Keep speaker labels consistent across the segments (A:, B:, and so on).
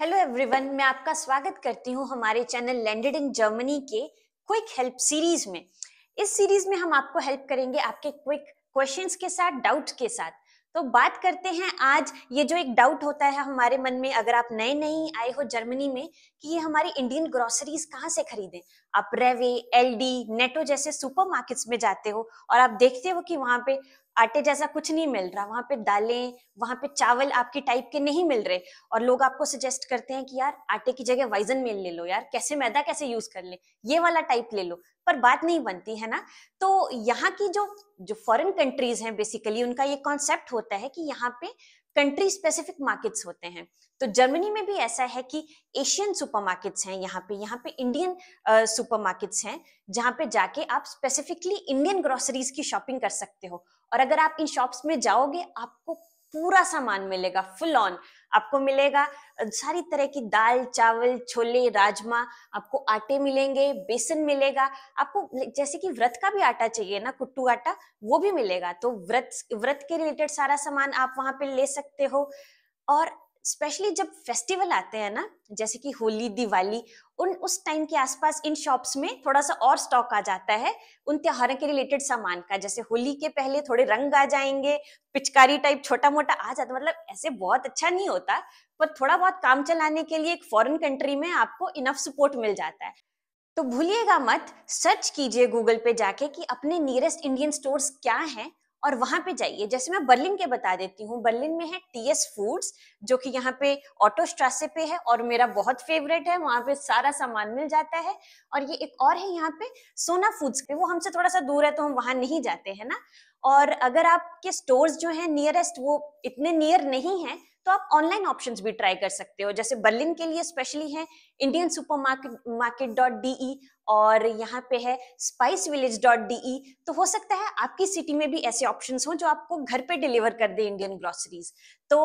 A: Hello everyone मैं आपका स्वागत करती हूँ हमारे चैनल लैंडेड इन जर्मनी के क्विक हेल्प सीरीज़ में। इस सीरीज़ में हम आपको हेल्प करेंगे आपके क्विक क्वेश्चंस के साथ डाउट के साथ। तो बात करते हैं आज, ये जो एक डाउट होता है हमारे मन में, अगर आप नए नए आए हो जर्मनी में, कि ये हमारी इंडियन ग्रोसरीज कहाँ से खरीदें? आप रेवे एलडी नेटो जैसे सुपर मार्केट्स में जाते हो, और आप देखते हो कि वहाँ पे आटे जैसा कुछ नहीं मिल रहा, वहाँ पे दालें, वहाँ पे चावल आपके टाइप के नहीं मिल रहे। और लोग आपको सजेस्ट करते हैं कि यार, आटे की जगह वाइजन मिल ले लो यार, कैसे मैदा कैसे यूज़ कर ले? ये वाला टाइप ले लो। पर बात नहीं बनती, है ना? तो यहाँ की जो जो फॉरेन कंट्रीज़ हैं बेसिकली उनका ये कॉन्सेप्ट होता है कि यहाँ पे कंट्री स्पेसिफिक मार्केट्स होते हैं। तो जर्मनी में भी ऐसा है कि एशियन सुपरमार्केट्स हैं यहाँ पे। यहाँ पे इंडियन सुपरमार्केट्स हैं, जहाँ पे जाके आप स्पेसिफिकली इंडियन ग्रोसरीज की शॉपिंग कर सकते हो। और अगर आप इन शॉप्स में जाओगे, आपको पूरा सामान मिलेगा फुल ऑन आपको मिलेगा। सारी तरह की दाल, चावल, छोले, राजमा आपको आटे मिलेंगे, बेसन मिलेगा। आपको जैसे कि व्रत का भी आटा चाहिए ना, कुट्टू आटा, वो भी मिलेगा। तो व्रत व्रत के रिलेटेड सारा सामान आप वहाँ पे ले सकते हो। और स्पेशली जब फेस्टिवल आते हैं ना, जैसे कि होली, दिवाली, उन उस टाइम के आसपास इन शॉप्स में थोड़ा सा और स्टॉक आ जाता है उन त्योहारों के रिलेटेड सामान का। जैसे होली के पहले थोड़े रंग आ जाएँगे, पिचकारी टाइप छोटा मोटा आ जाता मतलब ऐसे बहुत अच्छा नहीं होता, पर थोड़ा बहुत काम चलाने के लिए एक फॉरेन कंट्री में आपको इनफ सपोर्ट मिल जाता है। तो भूलिएगा मत सर्च कीजिए गूगल पे जाके कि अपने नियरेस्ट इंडियन स्टोर्स क्या हैं और वहाँ पे जाइए। जैसे मैं बर्लिन के बता देती हूँ, बर्लिन में है टीएस फूड्स जो कि यहाँ पे ऑटो स्ट्रासे पे है और मेरा बहुत फेवरेट है, वहाँ पे सारा सामान मिल जाता है। और ये एक और है यहाँ पे सोना फूड्स पे। वो हमसे थोड़ा सा दूर है तो हम वहाँ नहीं जाते, हैं ना? और अगर आपके स्टोर्स जो है नियरेस्ट वो इतने नियर नहीं है तो आप ऑनलाइन ऑप्शंस भी ट्राई कर सकते हो। जैसे बर्लिन के लिए स्पेशली है Indian supermarket market dot D और यहाँ पे है स्पाइस विलेज डॉट डी तो हो सकता है आपकी सिटी में भी ऐसे ऑप्शंस हो जो आपको घर पे डिलीवर कर दे इंडियन ग्रोसरीज तो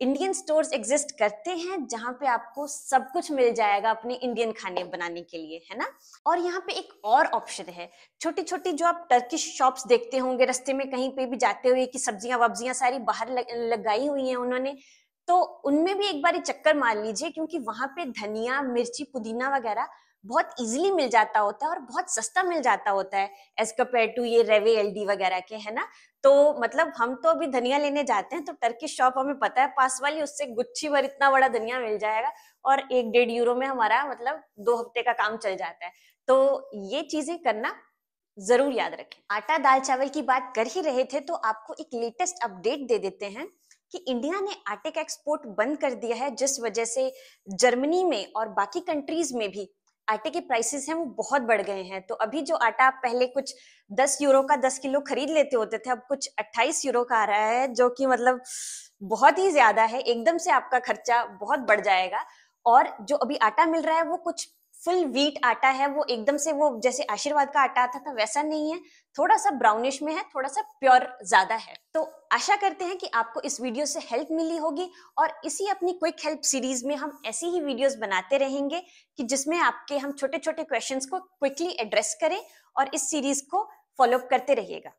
A: इंडियन स्टोर्स एग्जिस्ट करते हैं जहाँ पे आपको सब कुछ मिल जाएगा अपने इंडियन खाने बनाने के लिए, है ना? और यहाँ पे एक और ऑप्शन है। छोटी छोटी जो आप टर्किश शॉप्स देखते होंगे, रस्ते में कहीं पे भी जाते हुए कि सब्ज़ियाँ वब्जियाँ सारी बाहर लगाई हुई हैं उन्होंने तो उनमें भी एक बार चक्कर मार लीजिए क्योंकि वहाँ पे धनिया, मिर्ची, पुदीना वगैरह बहुत इजीली मिल जाता होता है और बहुत सस्ता मिल जाता होता है एज कंपेयर टू ये रेवे एलडी वगैरह के, है ना? तो मतलब हम तो अभी धनिया लेने जाते हैं तो टर्किश शॉप हमें पता है, पास वाली उससे गुच्छी भर इतना बड़ा धनिया मिल जाएगा और एक डेढ़ यूरो में हमारा मतलब दो हफ़्ते का काम चल जाता है। तो ये चीज़ें करना ज़रूर याद रखें। आटा दाल चावल की बात कर ही रहे थे तो आपको एक लेटेस्ट अपडेट दे देते हैं कि इंडिया ने आटे का एक्सपोर्ट बंद कर दिया है, जिस वजह से जर्मनी में और बाकी कंट्रीज़ में भी आटे के प्राइसेस हैं, वो बहुत बढ़ गए हैं। तो अभी जो आटा आप पहले कुछ 10 यूरो का 10 किलो खरीद लेते होते थे, अब कुछ 28 यूरो का आ रहा है, जो कि मतलब बहुत ही ज़्यादा है। एकदम से आपका खर्चा बहुत बढ़ जाएगा। और जो अभी आटा मिल रहा है, वो कुछ फुल व्हीट आटा है, वो एकदम से वो जैसे आशीर्वाद का आटा आता था, वैसा नहीं है। थोड़ा सा ब्राउनिश में है, थोड़ा सा प्योर ज़्यादा है। तो आशा करते हैं कि आपको इस वीडियो से हेल्प मिली होगी और इसी अपनी क्विक हेल्प सीरीज़ में हम ऐसी ही वीडियोस बनाते रहेंगे कि जिसमें आपके हम छोटे छोटे क्वेश्चंस को क्विकली एड्रेस करें और इस सीरीज़ को फॉलो करते रहिएगा।